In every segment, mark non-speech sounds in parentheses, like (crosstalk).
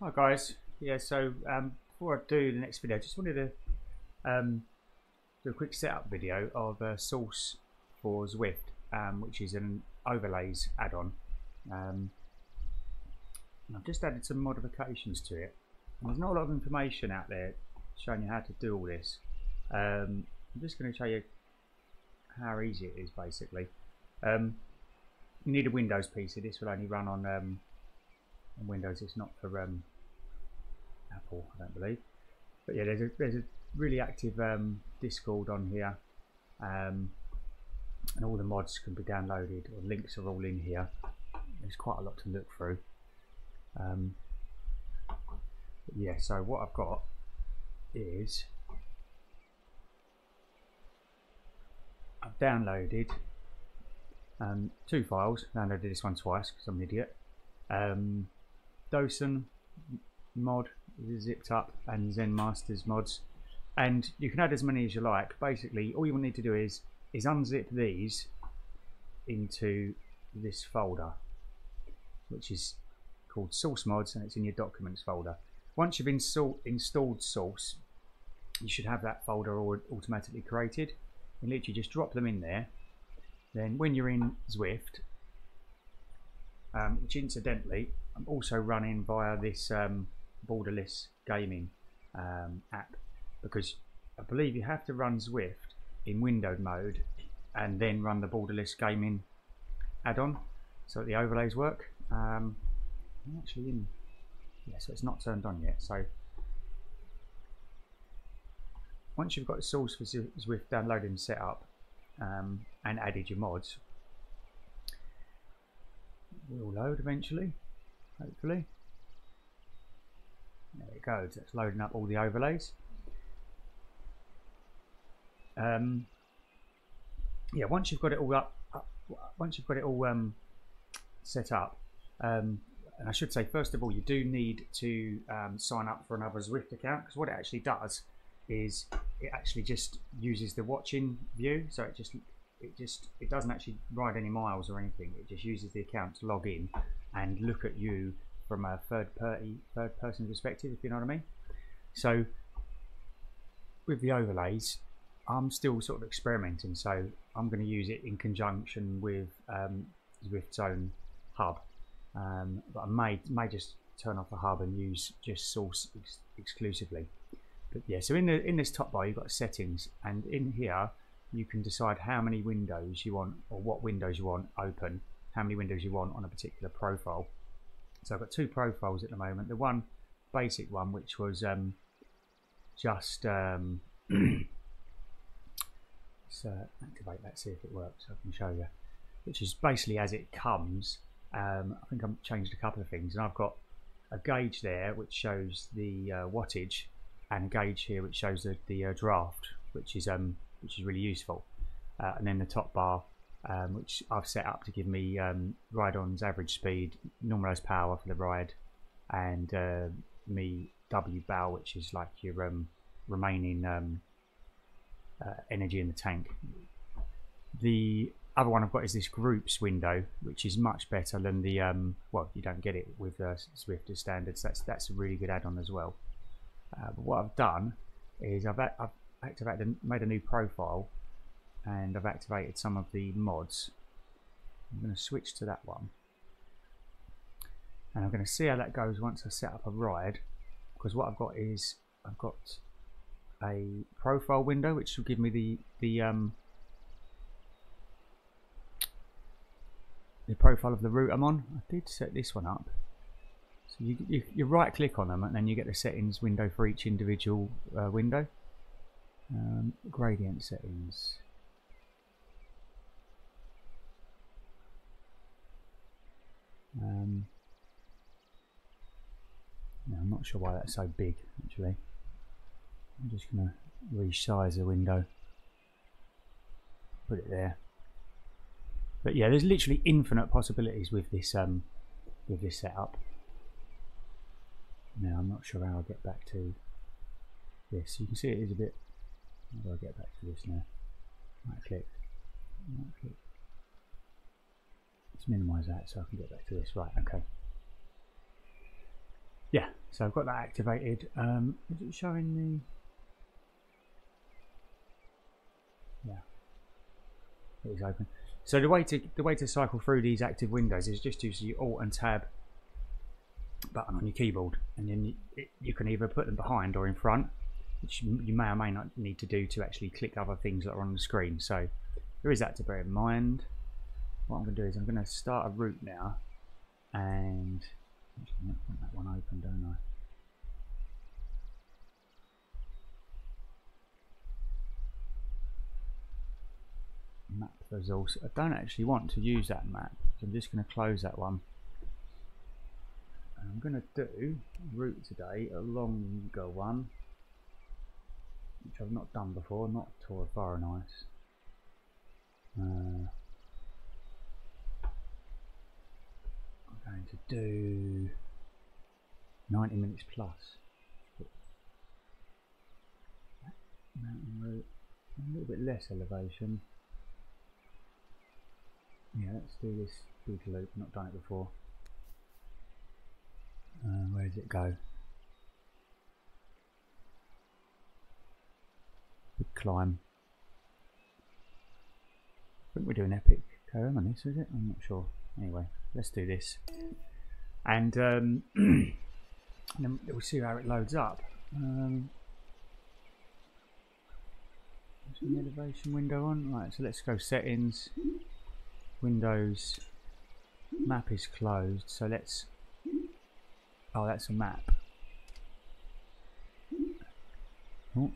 Hi guys, yeah. So um, before I do the next video, I just wanted to um, do a quick setup video of a Sauce for Zwift, um, which is an overlays add-on. Um, I've just added some modifications to it. And there's not a lot of information out there showing you how to do all this. Um, I'm just going to show you how easy it is basically. Um, you need a Windows PC. This will only run on, on Windows. It's not for um, Apple, I don't believe. But yeah, there's a there's a really active um, Discord on here, um, and all the mods can be downloaded. Or links are all in here. There's quite a lot to look through. Um, yeah, so what I've got is I've downloaded um, two files. I downloaded this one twice because I'm an idiot. Um, Docen mod zipped up and Zen Masters mods, and you can add as many as you like. Basically, all you will need to do is is unzip these into this folder, which is called Sauce Mods, and it's in your Documents folder. Once you've install, installed Sauce, you should have that folder automatically created. You literally just drop them in there. Then when you're in Zwift, um, which incidentally I'm also running via this um, borderless gaming um, app because I believe you have to run Zwift in windowed mode and then run the borderless gaming add-on so that the overlays work. Um, I'm actually in, yeah, so it's not turned on yet. So once you've got the Sauce for Zwift downloaded and set up um, and added your mods, will load eventually, hopefully. There it goes. It's loading up all the overlays. Um, yeah, once you've got it all up, up once you've got it all um, set up, um, and I should say first of all, you do need to um, sign up for another Zwift account because what it actually does is it actually just uses the watching view, so it just it just it doesn't actually ride any miles or anything. It just uses the account to log in and look at you from a third party third person perspective if you know what I mean. So with the overlays I'm still sort of experimenting. So I'm going to use it in conjunction with um, Zwift's own hub. Um, but I may, may just turn off the hub and use just Sauce ex exclusively. But yeah so in the in this top bar you've got settings and in here you can decide how many windows you want or what windows you want open how many windows you want on a particular profile so I've got two profiles at the moment. The one basic one, which was um, just um, (clears throat) let's uh, activate that, see if it works. I can show you. Which is basically as it comes. Um, I think I've changed a couple of things, and I've got a gauge there which shows the uh, wattage, and a gauge here which shows the, the uh, draft, which is um, which is really useful. Uh, and then the top bar um, which I've set up to give me um, ride-on's average speed, normalised power for the ride, and uh, me W bow, which is like your um, remaining um, uh, energy in the tank. The other one I've got is this groups window, which is much better than the um, well, you don't get it with uh, Zwift as standards. That's that's a really good add-on as well. Uh, but what I've done is I've, I've activated, made a new profile and I've activated some of the mods. I'm going to switch to that one and I'm going to see how that goes once I set up a ride because what I've got is I've got a profile window which will give me the the um, the profile of the route I'm on. I did set this one up. So you, you, you right click on them and then you get the settings window for each individual uh, window. Um, gradient settings. Um, I'm not sure why that's so big actually. I'm just going to resize the window, put it there. But yeah, there's literally infinite possibilities with this um, with this setup. Now I'm not sure how I'll get back to this. You can see it is a bit. How do I get back to this now? Right click. Right click. Let's minimize that so I can get back to this. Right, okay. Yeah, So I've got that activated. Um, is it showing the? Yeah, it is open. So the way to the way to cycle through these active windows is just to use the Alt and Tab button on your keyboard, and then you, you can either put them behind or in front, which you may or may not need to do to actually click other things that are on the screen. So there is that to bear in mind. What I'm going to do is I'm going to start a route now, and I want that one open, don't I? map resource. I don't actually want to use that map, so I'm just going to close that one. I'm going to do route today, a longer one, which I've not done before, not Tour of Voronezh. Uh, going to do 90 minutes plus. Mountain route, a little bit less elevation. Yeah, let's do this big loop, not done it before. Uh, where does it go? Big climb. I think we're doing epic KOM on this, is it? I'm not sure. Anyway, let's do this. And, um, (clears throat) then we'll see how it loads up. Um, the elevation window on? Right, so let's go settings. Windows map is closed, so let's oh that's a map. Oh.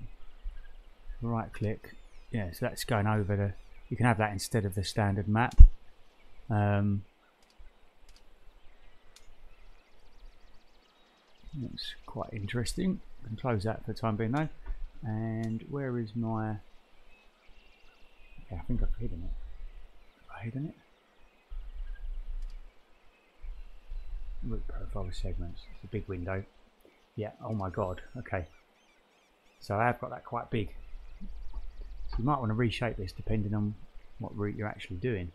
Right click. Yeah, so that's going over the you can have that instead of the standard map. Um, that's quite interesting. I can close that for the time being though. And where is my yeah, I think I've hidden it I hidden it? Root profile segments. It's a big window. Yeah, oh my god. Okay. So I have got that quite big. So you might want to reshape this depending on what route you're actually doing.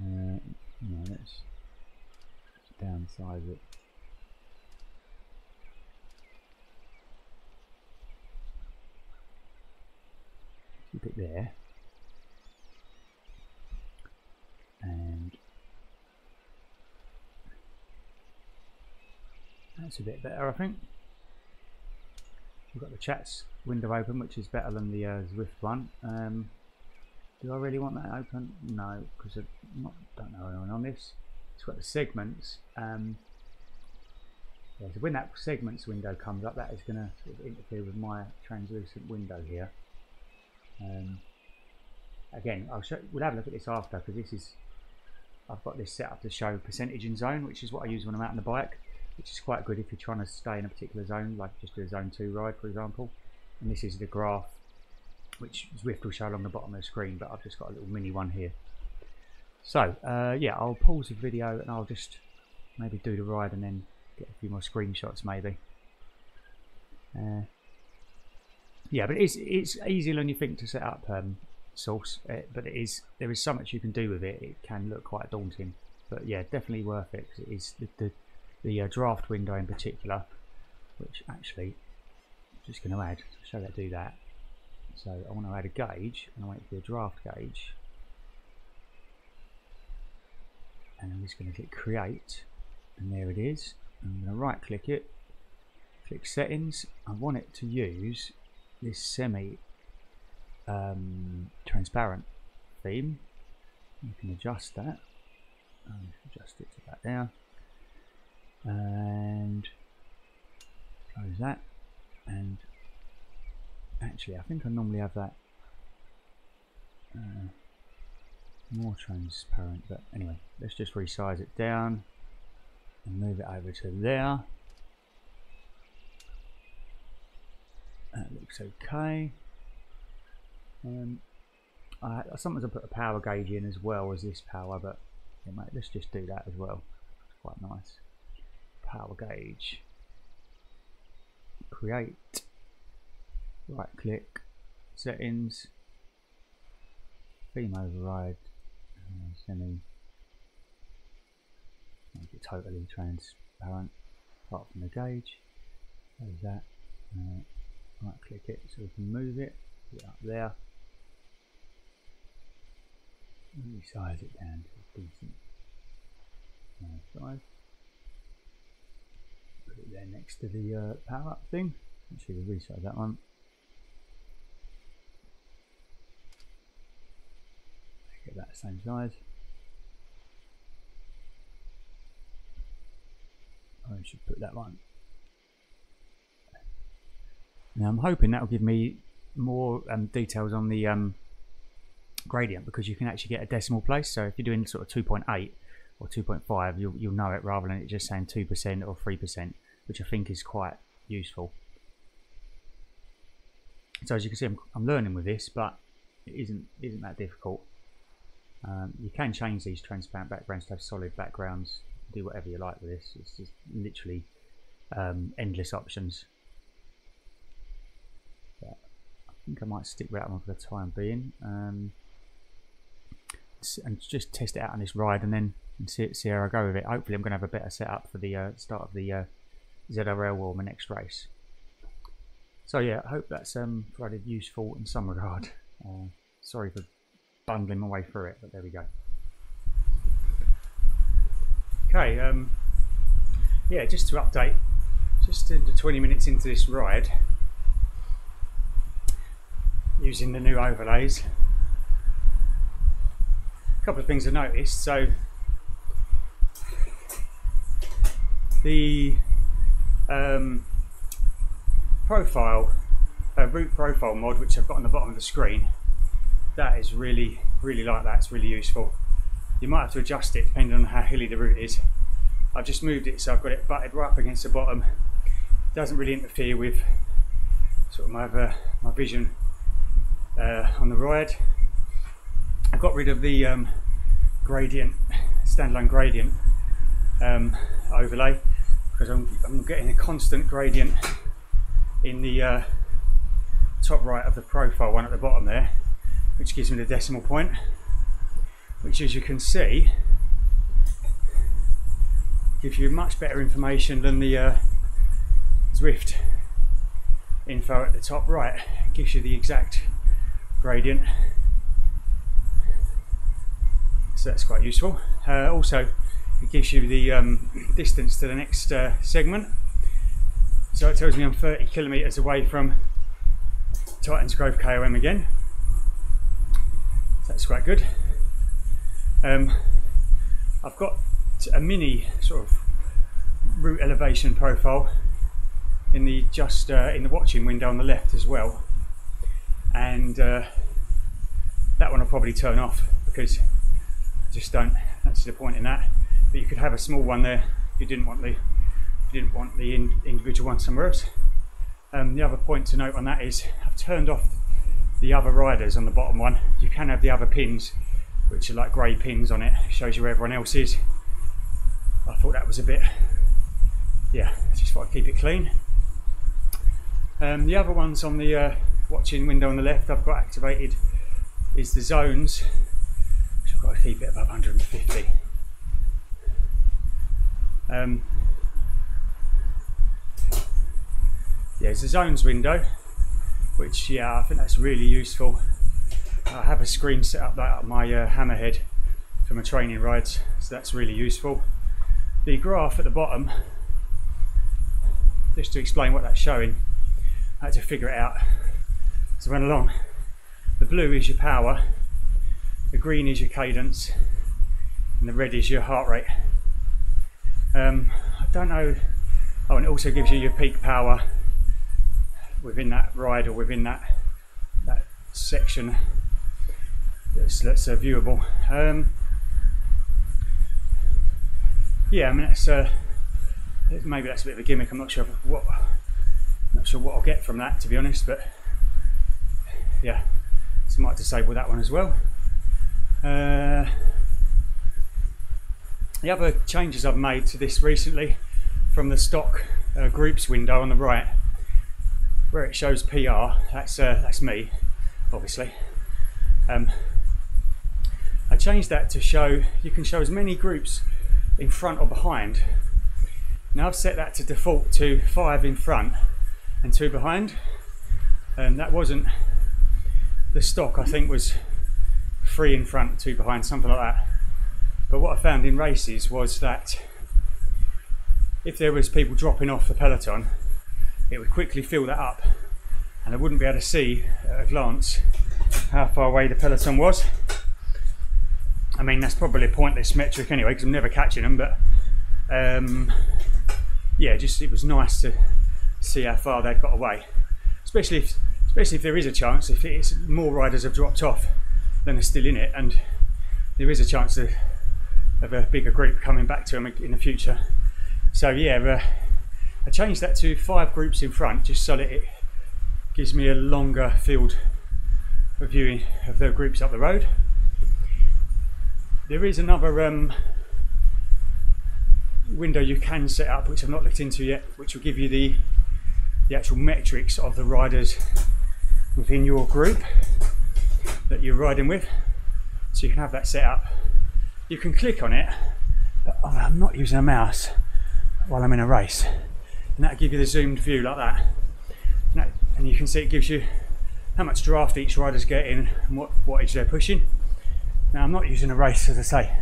Uh, let's downsize it. keep it there. And that's a bit better I think. We've got the chats window open which is better than the uh, Zwift one. Um, do I really want that open? no because I don't know anyone on this it's got the segments um, yeah, so when that segments window comes up that is going to sort of interfere with my translucent window here um, again, I'll show, we'll have a look at this after because this is I've got this set up to show percentage in zone, which is what I use when I'm out on the bike, which is quite good if you're trying to stay in a particular zone, like just do a zone 2 ride, for example. And this is the graph, which Zwift will show along the bottom of the screen, but I've just got a little mini one here. So, uh, yeah, I'll pause the video and I'll just maybe do the ride and then get a few more screenshots maybe. Uh, yeah, but it's it's easier than you think to set up um, Sauce, uh, but it is there is so much you can do with it. It can look quite daunting, but yeah, definitely worth it because it is the the, the uh, draft window in particular, which actually I'm just going to add show that do that. So I want to add a gauge and I wait for the draft gauge, and I'm just going to click create, and there it is. I'm going to right click it, click settings. I want it to use this semi um, transparent theme. You can adjust that. adjust it to that there. And close that. And actually, I think I normally have that uh, more transparent. But anyway, let's just resize it down and move it over to there. That looks okay. Um, I, sometimes I put a power gauge in as well as this power, but yeah, mate, let's just do that as well. It's quite nice. Power gauge. Create. Right click. Settings. Theme override. Uh, semi. Make it totally transparent apart from the gauge. There's that. Uh, right click it so we can move it, put it up there. Resize it down to a decent uh, size. Put it there next to the uh, power up thing. Actually, we'll resize that one. Get that same size. I should put that one. Now I'm hoping that will give me more um, details on the um, gradient because you can actually get a decimal place. So if you're doing sort of 2.8 or 2.5, you'll, you'll know it rather than it just saying 2% or 3%, which I think is quite useful. So as you can see, I'm, I'm learning with this, but it isn't isn't that difficult. Um, you can change these transparent backgrounds to have solid backgrounds. Do whatever you like with this. It's just literally um, endless options. But I think I might stick with that one for the time being. Um, and just test it out on this ride and then see, see how I go with it. Hopefully I'm going to have a better setup for the uh, start of the uh, ZRL War, my next race. So yeah, I hope that's um, provided useful in some regard. Uh, sorry for bundling my way through it, but there we go. Okay, um, yeah, just to update, just into 20 minutes into this ride, using the new overlays, a couple of things I noticed. So the um, profile, uh, route profile mod, which I've got on the bottom of the screen, that is really, really like that. It's really useful. You might have to adjust it depending on how hilly the route is. I've just moved it so I've got it butted right up against the bottom. It doesn't really interfere with sort of my, uh, my vision uh, on the ride I got rid of the um, gradient, standalone gradient um, overlay because I'm, I'm, getting a constant gradient in the uh, top right of the profile one at the bottom there which gives me the decimal point which as you can see gives you much better information than the uh, Zwift info at the top right it gives you the exact gradient so that's quite useful. Uh, also, it gives you the um, (coughs) distance to the next uh, segment. So it tells me I'm 30 kilometres away from Titans Grove KOM again. That's quite good. Um, I've got a mini sort of route elevation profile in the just uh, in the watching window on the left as well, and uh, that one I'll probably turn off because I just don't that's the point in that. But you could have a small one there if you didn't want the you didn't want the in, individual one somewhere else. Um, the other point to note on that is I've turned off the other riders on the bottom one. You can have the other pins which are like grey pins on it. Shows you where everyone else is. I thought that was a bit yeah just thought I'd keep it clean. Um, the other ones on the uh, watching window on the left I've got activated is the zones. Which I've got to keep it above 150. Um, yeah, it's a zones window, which yeah, I think that's really useful. I have a screen set up that my uh, hammerhead for my training rides, so that's really useful. The graph at the bottom, just to explain what that's showing, I had to figure it out. So I went along. The blue is your power, the green is your cadence and the red is your heart rate. Um, I don't know, oh and it also gives you your peak power within that ride or within that, that section that's, that's uh, viewable. Um, yeah, I mean that's uh, maybe that's a bit of a gimmick. I'm not sure what not sure what I'll get from that to be honest, but yeah, so I might disable that one as well. Uh, the other changes I've made to this recently from the stock uh, groups window on the right where it shows PR that's uh, that's me obviously um, I changed that to show you can show as many groups in front or behind. Now I've set that to default to five in front and two behind. And that wasn't the stock, I think was three in front, two behind, something like that. But what I found in races was that if there was people dropping off the peloton, it would quickly fill that up and I wouldn't be able to see at a glance how far away the peloton was. I mean, that's probably a pointless metric anyway because I'm never catching them, but um, yeah, just it was nice to see how far they'd got away, especially if, especially if there is a chance if it's more riders have dropped off than are still in it, and there is a chance of, of a bigger group coming back to them in the future. So yeah, uh, I changed that to five groups in front just so that it gives me a longer field of viewing of the groups up the road. There is another um, window you can set up, which I've not looked into yet, which will give you the, the actual metrics of the riders within your group that you're riding with. So you can have that set up. You can click on it, but I'm not using a mouse while I'm in a race. And that'll give you the zoomed view like that. And, and you can see it gives you how much draft each rider's getting and what wattage they're pushing. Now I'm not using a race, as I say,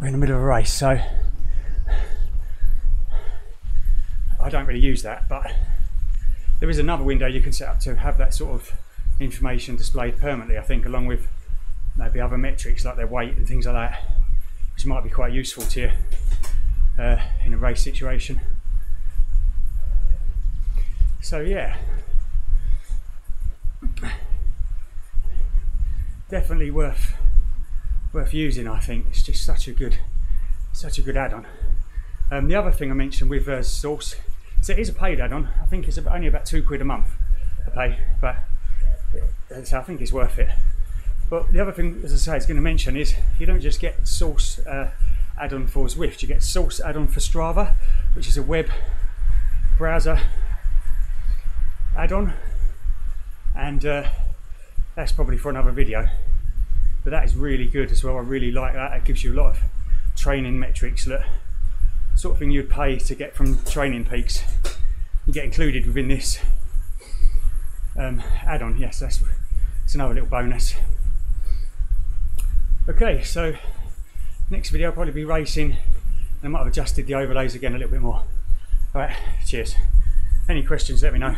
we're in the middle of a race, so I don't really use that, but there is another window you can set up to have that sort of information displayed permanently, I think, along with maybe other metrics like their weight and things like that, which might be quite useful to you uh, in a race situation. So yeah, definitely worth worth using. I think it's just such a good such a good add-on. Um, the other thing I mentioned with uh, Sauce so it is a paid add-on. I think it's only about two quid a month to pay, but so I think it's worth it. But the other thing, as I say, it's going to mention is you don't just get Sauce uh, add-on for Zwift. You get Sauce add-on for Strava, which is a web browser add-on, and uh, that's probably for another video. But that is really good as well. I really like that. It gives you a lot of training metrics that sort of thing you'd pay to get from Training Peaks. You get included within this um, add-on. Yes, that's, that's another little bonus. Okay, so next video I'll probably be racing. I might have adjusted the overlays again a little bit more. All right, cheers. Any questions, let me know.